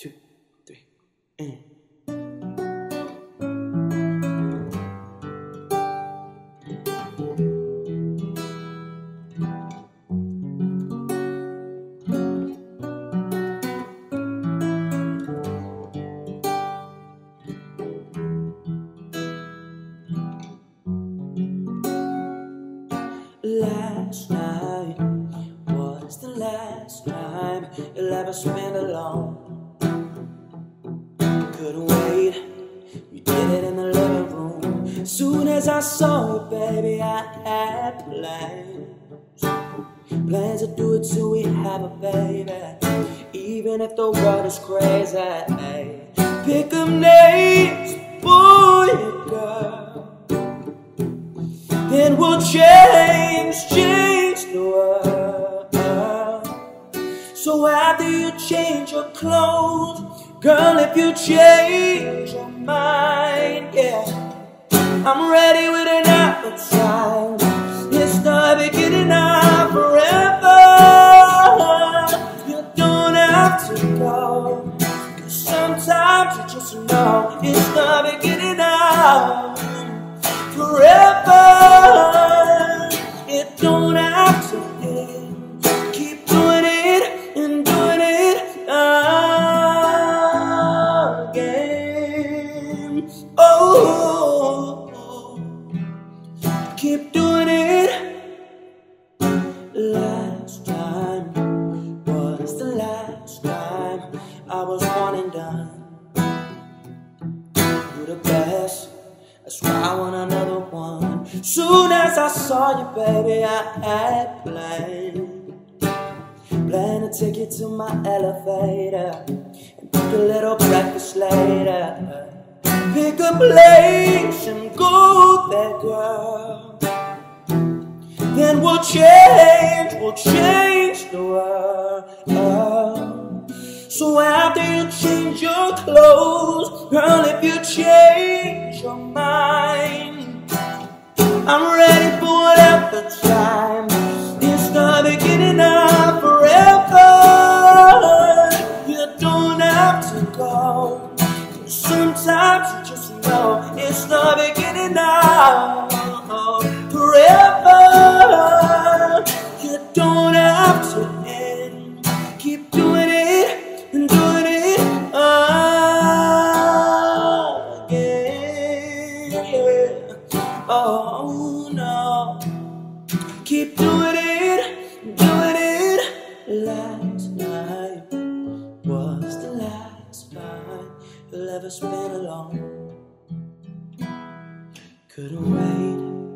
two, three, and. Last night was the last time you'll ever spend alone. Couldn't wait, we did it in the living room. Soon as I saw you, baby, I had plans. Plans to do it till we have a baby. Even if the world is crazy. Pick up names, boy and girl. Then we'll change, change the world. So after you change your clothes, girl, if you change your mind, yeah, I'm ready with an appetite. It's the beginning of forever. You don't have to go. 'Cause sometimes you just know it's the beginning of keep doing it. Last time was the last time I was one and done. You're the best. That's why I want another one. Soon as I saw you, baby, I had planned. Plan to take you to my elevator and take a little breakfast later. Pick a place and go there, girl. Then we'll change, we'll change the world. So after you change your clothes, girl, if you change Oh no. Keep doing it, doing it. Last night was the last time you'll ever spend alone. Couldn't wait